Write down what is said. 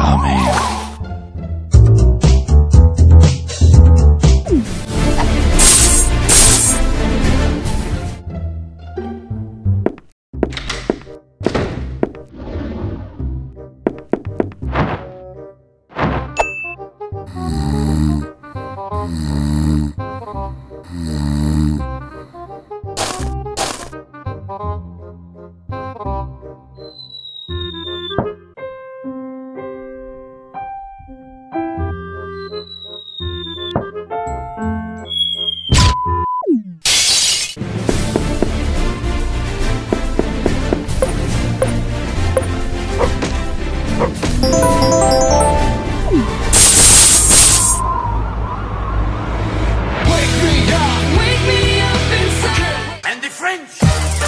coming. Mm-hmm. Wake me up Wake me up inside. And the French.